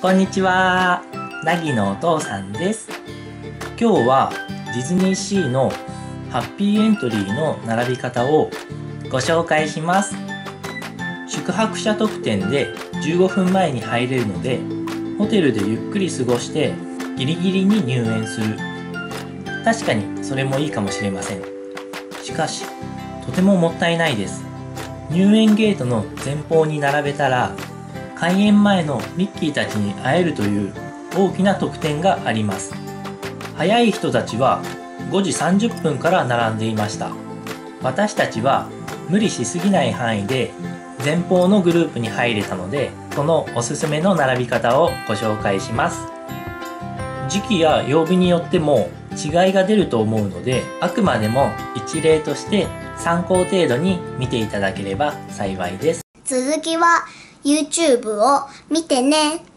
こんにちは。なぎのお父さんです。今日はディズニーシーのハッピーエントリーの並び方をご紹介します。宿泊者特典で15分前に入れるので、ホテルでゆっくり過ごしてギリギリに入園する。確かにそれもいいかもしれません。しかし、とてももったいないです。入園ゲートの前方に並べたら開園前のミッキーたちに会えるという大きな特典があります。早い人たちは5時30分から並んでいました。私たちは無理しすぎない範囲で前方のグループに入れたのでそのおすすめの並び方をご紹介します。時期や曜日によっても違いが出ると思うのであくまでも一例として参考程度に見ていただければ幸いです。続きは YouTube を見てね。